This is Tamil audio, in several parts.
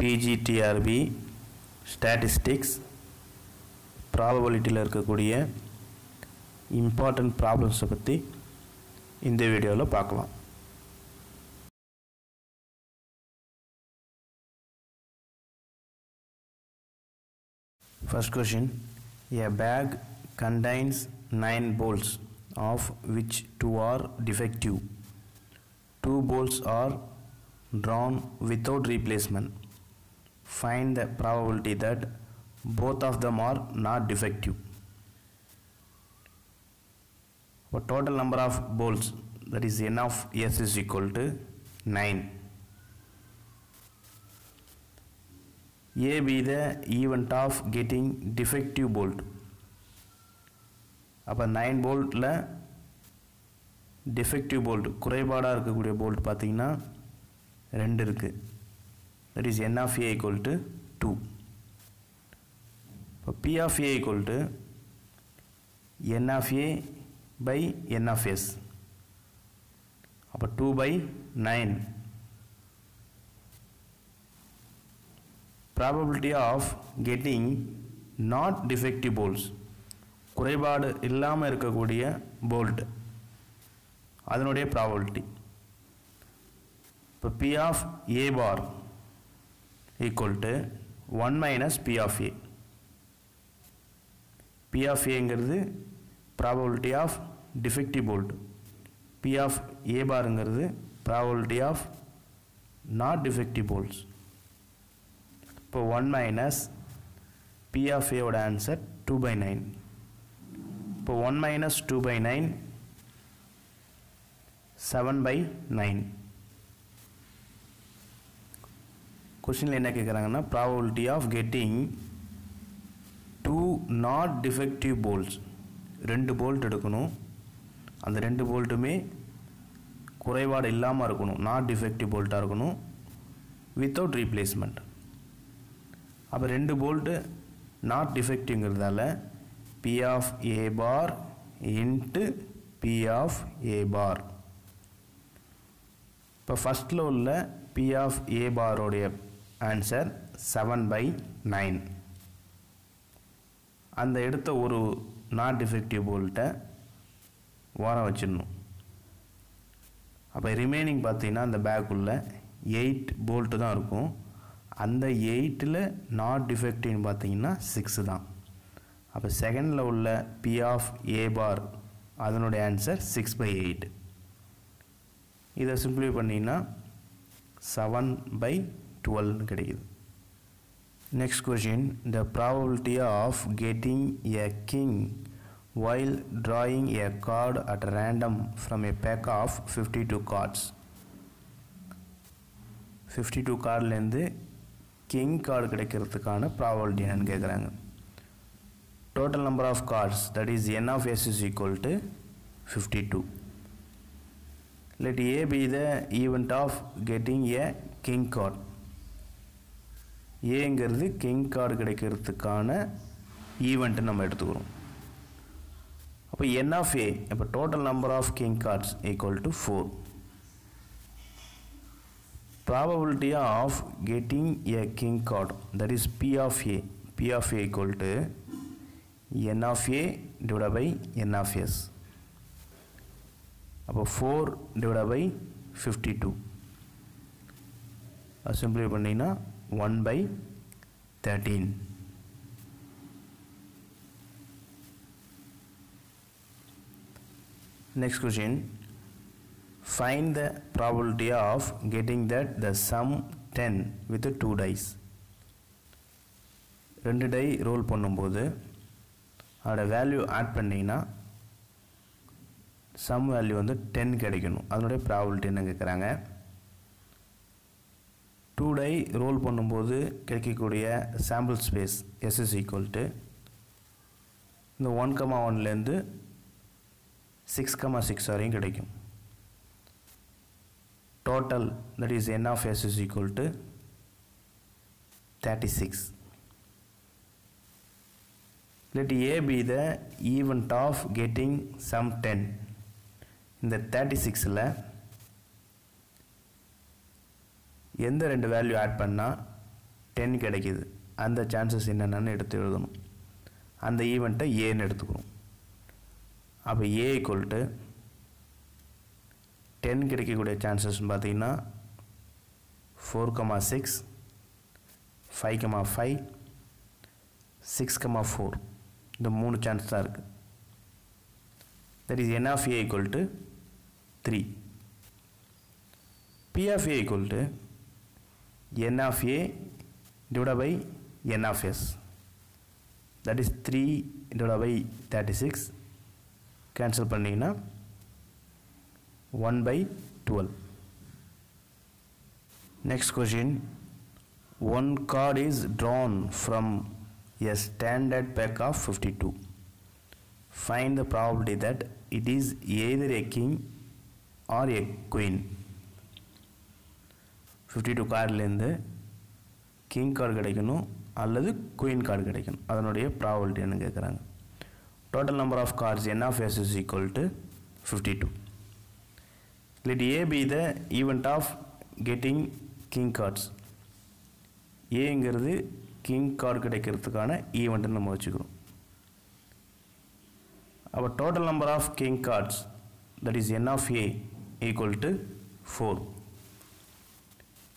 பிஜிடிஆர்பி ஸ்டாட்டிஸ்டிக்ஸ் ப்ராபபிலிட்டியில் இருக்கக்கூடிய இம்பார்ட்டண்ட் ப்ராப்ளம்ஸை பற்றி இந்த வீடியோவில் பார்க்கலாம் First question A bag contains 9 bolts, of which 2 are defective. 2 bolts are drawn without replacement. Find the probability that both of them are not defective. What total number of bolts that is n of s is equal to 9. A be the event of getting defective bolt அப்போ நைன் போல்ட்டில் டிஃபெக்டிவ் போல்ட் குறைபாடாக இருக்கக்கூடிய போல்ட் பார்த்தீங்கன்னா ரெண்டு இருக்குது that is n of A equal to two இப்போ P of A equal to n of A by n of S அப்போ two by nine probability of getting not defective bolts குறைபாடு இல்லாமல் இருக்கக்கூடிய போல்ட் அதனுடைய ப்ராபபிலிட்டி இப்போ P of A bar equal to one minus P of A P of ஏங்கிறது probability of defective bolt P of A பாருங்கிறது probability of not defective bolts இப்போ ஒன் மைனஸ் பி ஆஃப் ஏவோட ஆன்சர் டூ பை நைன் இப்போ one minus two by nine seven by nine கொஷினில் என்ன கேட்குறாங்கன்னா probability of getting two not defective bolts ரெண்டு போல்ட் எடுக்கணும். அந்த ரெண்டு போல்ட்டுமே குறைபாடு இல்லாமல் இருக்கணும். நாட் டிஃபெக்டிவ் போல்ட்டாக இருக்கணும். வித்தவுட் ரீப்ளேஸ்மெண்ட் அப்போ ரெண்டு bolt not டிஃபெக்டிவ்ங்கிறதால P of A bar into P of A bar இப்போ ஃபஸ்ட்டில் உள்ள பி ஆஃப் ஏ பாரோடைய ஆன்சர் செவன் பை நைன் அந்த எடுத்த ஒரு நாட் டிஃபெக்டிவ் போல்ட்டை ஓரம் வச்சிடணும். அப்போ ரிமைனிங் பார்த்தீங்கன்னா அந்த பேக்குள்ளே எயிட் போல்ட்டு தான் இருக்கும். அந்த எயிட்டில் நாட் டிஃபெக்டிவ்னு பார்த்தீங்கன்னா சிக்ஸு தான். அப்போ செகண்டில் உள்ள பி ஆஃப் ஏ பார் அதனுடைய ஆன்சர் சிக்ஸ் பை எயிட் இதை சிம்பிளிஃபை பண்ணிங்கன்னா செவன் பை டுவெல்னு கிடைக்குது. Next question the probability of getting a king while drawing a card at random from a pack of 52 cards. 52 கார்ட்லேருந்து கிங் கார்டு கிடைக்கிறதுக்கான ப்ராபபிலிட்டி என்னன்னு கேட்குறாங்க total number of cards that is n of S is equal to fifty two let A be the event of getting a king card ஏங்கிறது கிங் கார்டு கிடைக்கிறதுக்கான ஈவெண்ட்டு நம்ம எடுத்துக்கிறோம். அப்போ என் ஆஃப் ஏ இப்போ total number of king cards equal to four probability of getting a king card that is p of a p of a equal to n of a divided by n of s. அப்போ four divide by fifty two simplify பண்ணிங்கன்னா one by thirteen next question find the probability of getting that the sum 10 with the two dice. ரெண்டு டை ரோல் பண்ணும்போது அதோட வேல்யூ ஆட் பண்ணிங்கன்னா சம் வேல்யூ வந்து டென் கிடைக்கணும். அதனுடைய ப்ராபிலிட்டி என்ன கேட்குறாங்க டூ டை ரோல் பண்ணும்போது கிடைக்கக்கூடிய sample space S S equal to இந்த ஒன் கமா ஒன்லேருந்து சிக்ஸ் கமா சிக்ஸ் வரையும் கிடைக்கும். Total that is n of S S equal to thirty six let A be the event of getting sum ten இந்த தேர்ட்டி சிக்ஸில் எந்த ரெண்டு வேல்யூ ஆட் பண்ணால் டென் கிடைக்கிது? அந்த சான்சஸ் என்னென்னு எடுத்து எழுதணும். அந்த ஈவெண்ட்டை ஏன்னு எடுத்துக்கிறோம் அப்போ ஏ ஈக்குவல் டு டென் கிடைக்கக்கூடிய சான்சஸ்ன்னு பார்த்தீங்கன்னா four comma six five comma five six comma four இந்த மூணு சான்ஸ் தான் இருக்குது that is n of A equal to three P of A equal to n of A divided by n of s that is 3 divided by 36 cancel பண்ணிங்கன்னா 1 by 12 next question one card is drawn from a standard pack of 52 find the probability that it is either a king or a fifty two கார்ட்லேருந்து king card கிடைக்கணும் அல்லது குயின் கார்டு கிடைக்கணும். அதனுடைய ப்ராபபிலிட்டி என்ன கேட்குறாங்க total number of cards n of S is equal to fifty two let A be the event of getting king cards ஏங்கிறது கிங் கார்டு கிடைக்கிறதுக்கான ஈவெண்ட்டுன்னு நம்ம வச்சுக்கிறோம். அப்போ total number of king cards that is n of A equal to four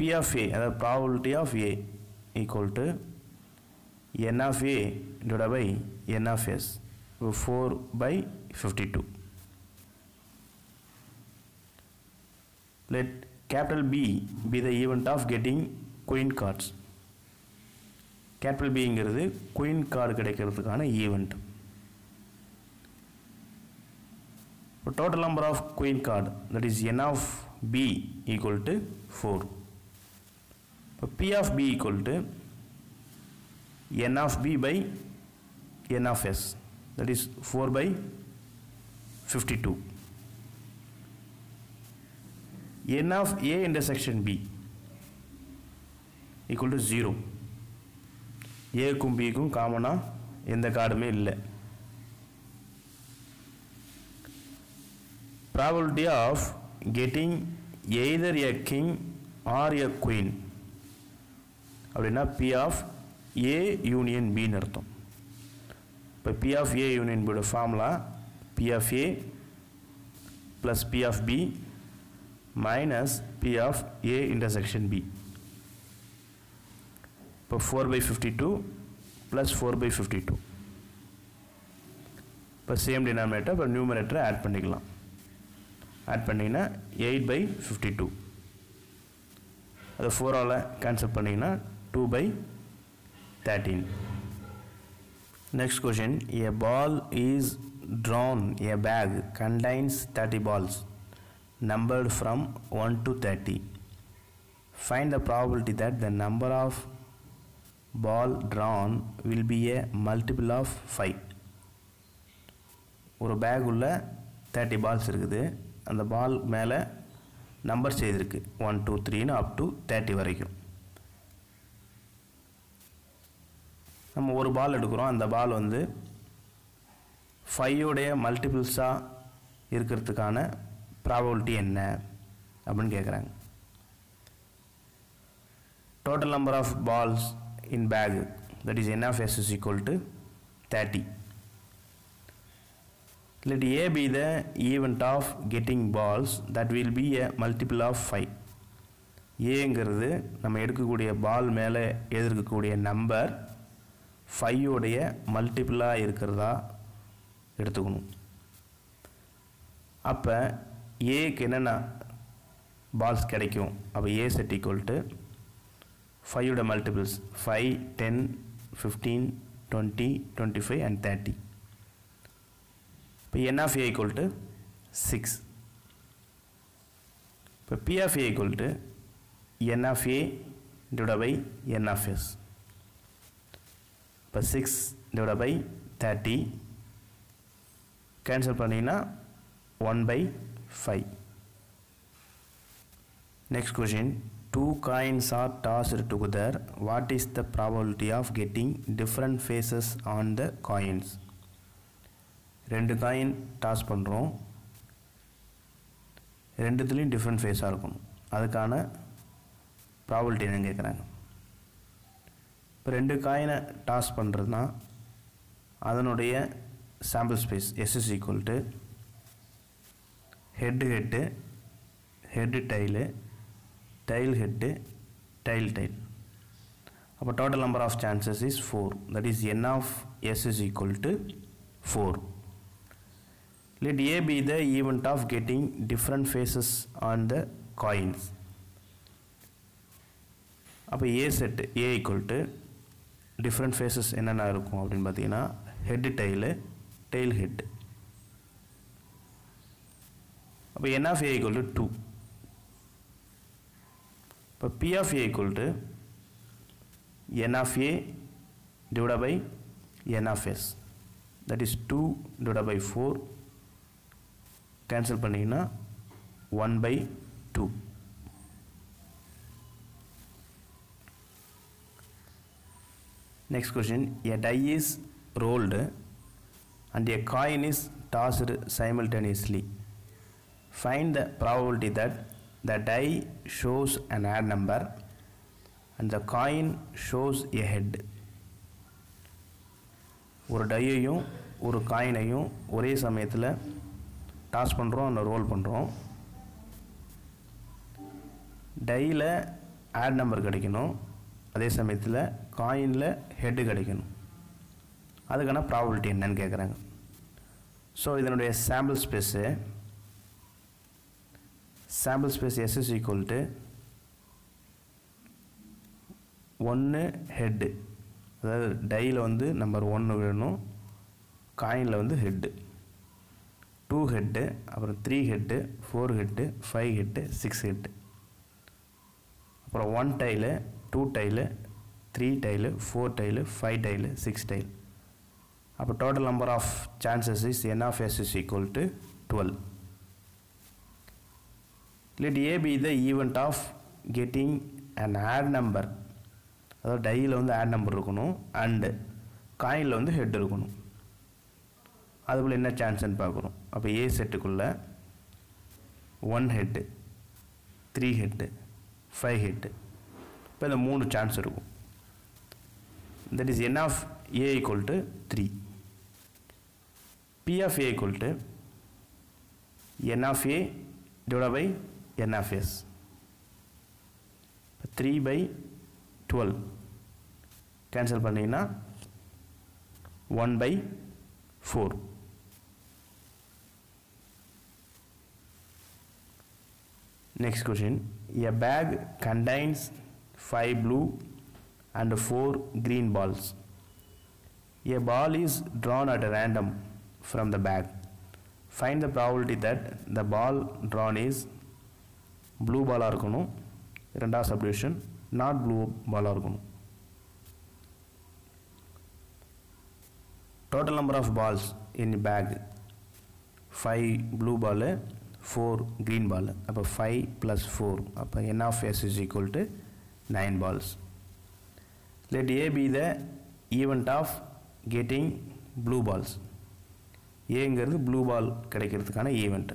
P of A அதாவது probability of A equal to n of A divide by n of S four by fifty two let capital B be the event of getting queen cards capital பிங்கிறது குயின் கார்டு கிடைக்கிறதுக்கான event total number of queen card that is n of B equal to four இப்போ P of B equal to n of B by n of S that is four by fifty two n of A intersection B equal to zero ஏக்கும் பிக்கும் காமனாக எந்த கார்டுமே இல்லை probability of getting either a king or a queen அப்படின்னா பி ஆஃப் ஏ யூனியன் பின்னு அர்த்தம். இப்போ பி ஆஃப் ஏ யூனியன் பியோட formula P of A plus P of B minus P of A intersection B இப்போ four by fifty two plus four by fifty two இப்போ சேம் டினாமினேட்டர் இப்போ நியூமரேட்டரை ஆட் பண்ணிக்கலாம். ஆட் பண்ணிங்கன்னா எயிட் பை ஃபிஃப்டி டூ அதை ஃபோரால் கேன்சல் பண்ணிங்கன்னா two by thirteen next question a ball is drawn a bag contains thirty balls numbered from one to thirty find the probability that the number of ball drawn will be a multiple of five ஒரு பேக் உள்ள தேர்ட்டி பால்ஸ் இருக்குது. அந்த பால் மேலே நம்பர் செய்திருக்கு ஒன் டூ த்ரீன்னு அப் டு தேர்ட்டி வரைக்கும். நம்ம ஒரு பால் எடுக்கிறோம். அந்த பால் வந்து ஃபைவோடைய மல்டிபிள்ஸாக இருக்கிறதுக்கான ப்ராபபிலிட்டி என்ன அப்படின்னு கேட்குறாங்க total number of balls in bag that is n of S is equal to thirty let A be the event of getting balls that will be a multiple of 5 ஏங்கிறது நம்ம எடுக்கக்கூடிய பால் மேலே எதிர்க்கக்கூடிய நம்பர் ஃபைவோடைய மல்டிபிளாக இருக்கிறதா எடுத்துக்கணும். அப்போ ஏக்கு என்னென்ன பால்ஸ் கிடைக்கும்? அப்போ A set equal to ஃபைவோட multiples five ten fifteen twenty twenty five and thirty இப்போ n of A equal to six இப்போ P of A equal to n of A divide by n of S இப்போ six divide by thirty cancel பண்ணிங்கன்னா one by five next question two coins are tossed together what is the probability of getting different faces on the coins ரெண்டு காயின் டாஸ் பண்ணுறோம் ரெண்டுத்துலேயும் டிஃப்ரெண்ட் ஃபேஸாக இருக்கணும். அதுக்கான ப்ராபபிலிட்டி என்னன்னு கேட்குறாங்க இப்போ ரெண்டு காயினை டாஸ் பண்ணுறதுனா அதனுடைய sample space S is equal to head head head tail tail head tail tail அப்போ total number of chances is four that is n of S is equal to four let A be the event of getting different faces on the coins. அப்போ A set A equal to different faces என்னென்ன இருக்கும் அப்படின்னு பார்த்தீங்கன்னா ஹெட்டு டைலு டெய்ல் ஹெட் அப்போ n of A equal to two இப்போ P of A equal to n of A divide by n of S that is two divide by four cancel பண்ணிங்கன்னா one by two Next question. A die is rolled and a coin is tossed simultaneously. Find the probability that the die shows an odd number and the coin shows a head. ஒரு டையையும் ஒரு காயினையும் ஒரே சமயத்தில் டாஸ் பண்ணுறோம் அந்த ரோல் பண்ணுறோம் டையில் ஆட் நம்பர் கிடைக்கணும் அதே சமயத்தில் காயினில் ஹெட்டு கிடைக்கணும். அதுக்கான ப்ராபிலிட்டி என்னன்னு கேட்குறாங்க ஸோ இதனுடைய sample space sample space S is equal to ஒன்று ஹெட்டு அதாவது டையில் வந்து நம்பர் ஒன்று வேணும் காயினில் வந்து ஹெட்டு டூ ஹெட்டு அப்புறம் three head four head five head six head அப்புறம் one tail two tail three tail four tail five tail six tail அப்போ total number of chances is n of S is equal to twelve let A the event of getting an odd number அதாவது டையில் வந்து ஆட் நம்பர் இருக்கணும் அண்டு காயினில் வந்து ஹெட் இருக்கணும். அதுபோல் என்ன சான்ஸ்ன்னு பார்க்குறோம். அப்போ A செட்டுக்குள்ளே one head three head five head இப்போ இந்த மூணு சான்ஸ் இருக்கும். That is n of A equal to three P of A equal to n of A divide by n of S three by twelve cancel பண்ணிங்கன்னா one by four next question a bag contains five blue and four green balls. A ball is drawn at random from the bag. Find the probability that the ball drawn is blue ball இருக்கணும். ரெண்டாவது சப்டிவிஷன் நாட் ப்ளூ பாலாக இருக்கணும். Total number of balls in bag five blue ball four green ball அப்போ ஃபைவ் ப்ளஸ் ஃபோர் அப்போ n of S is equal to nine balls let A be the event of getting blue balls ஏங்கிறது ப்ளூ பால் கிடைக்கிறதுக்கான ஈவெண்ட்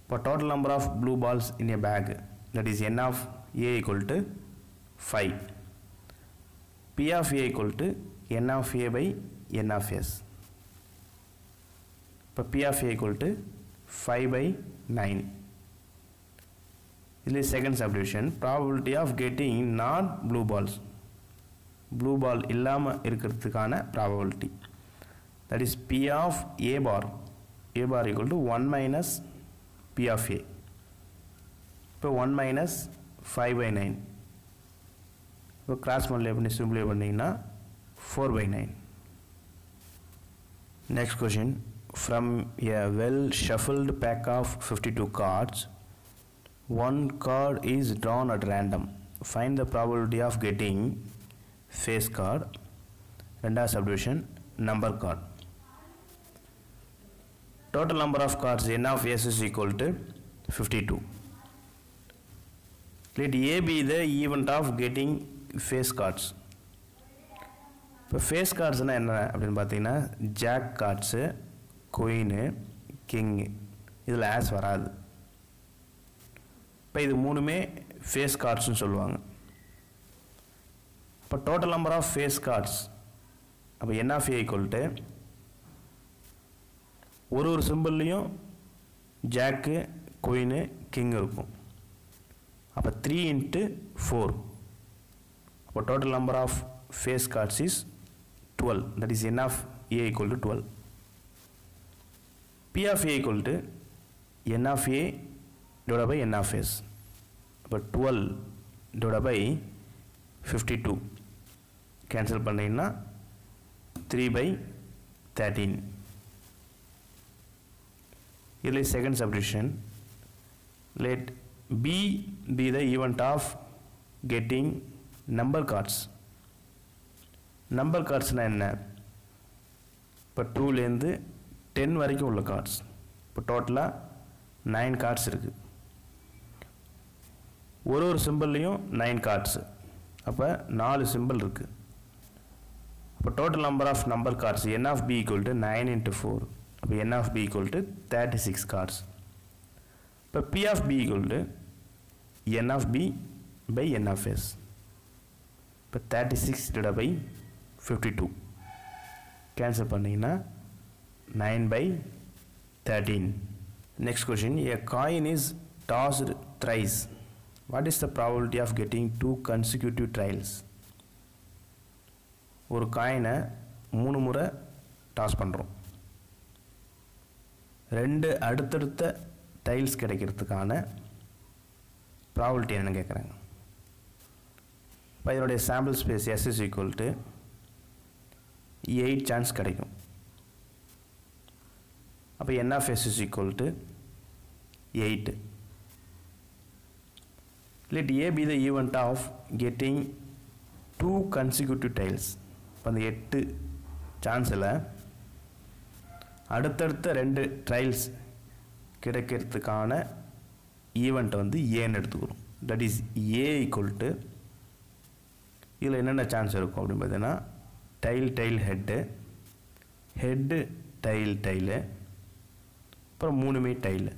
இப்போ total number of blue balls in a bag that is n of A equal to five P of A equal to n of A by n of S இப்போ P of A equal to five by nine இதில் second subdivision probability of getting not blue balls blue ball இல்லாமல் இருக்கிறதுக்கான probability that is P of A bar A bar equal to one minus P of A இப்போ one minus five by nine இப்போ கிராஸ் மல்டிப்ளை பண்ணி சிம்பிளை பண்ணிங்கன்னா four by nine next question from a well well shuffled pack of 52 cards one card is drawn at random. Find the probability of getting face card ரெண்டாவது subdivision number card total number of cards n of S is equal to fifty two let A be event of getting face cards இப்போ ஃபேஸ் கார்ட்ஸ்னால் என்ன அப்படின்னு பார்த்தீங்கன்னா ஜாக் கார்ட்ஸு குயின்னு கிங் இதில் ஆஸ் வராது இப்போ இது மூணுமே ஃபேஸ் கார்ட்ஸ்னு சொல்லுவாங்க இப்போ total number of face cards அப்போ என் ஆஃப் ஏ ஒரு ஒரு சிம்பிள்லேயும் ஜாக்கு குயின் கிங் இருக்கும். அப்போ த்ரீ இன்ட்டு ஃபோர் அப்போ total number of face cards is twelve that is n of A equal to twelve P of A equal to n of A divide by n of S அப்போ twelve divide by fifty two cancel பண்ணிங்கன்னா த்ரீ பை தேர்ட்டீன் இதில் second subdivision let B be the event of getting number cards number கார்ட்ஸ்னால் என்ன? இப்போ டூலேருந்து டென் வரைக்கும் உள்ள கார்ட்ஸ் இப்போ டோட்டலாக நைன் கார்ட்ஸ் இருக்குது ஒரு ஒரு சிம்பிள்லேயும் நைன் கார்ட்ஸு அப்போ நாலு சிம்பிள் இருக்குது இப்போ total number of number cards n of B equal to nine into four அப்போ n of B equal to thirty six cards இப்போ P of B equal to n of B by n of S இப்போ thirty six divide by fifty two cancel பண்ணிங்கன்னா nine by thirteen next question a coin is tossed thrice what is the probability of getting two consecutive trials ஒரு காயினை மூணு முறை டாஸ் பண்ணுறோம் ரெண்டு அடுத்தடுத்த டைல்ஸ் கிடைக்கிறதுக்கான ப்ராபிலிட்டி என்னென்னு கேட்குறாங்க இப்போ இதனுடைய sample space S is equal to eight chance கிடைக்கும். அப்போ n of S is equal to eight let A be the event of getting two consecutive tails இப்போ அந்த எட்டு சான்ஸில் அடுத்தடுத்த ரெண்டு ட்ரையல்ஸ் கிடைக்கிறதுக்கான ஈவெண்ட் வந்து ஏன்னு எடுத்துக்கிறோம் that is A equal to இதில் என்னென்ன சான்ஸ் இருக்கும் அப்படின்னு பார்த்தீங்கன்னா tail tail head head tail tail அப்புறம் மூணுமே tail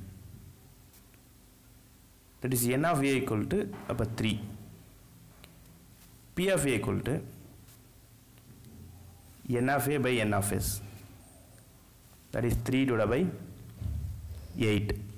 that is n of A equal to அப்போ three P of A equal to n of a by n of s. That is 3 divided by 8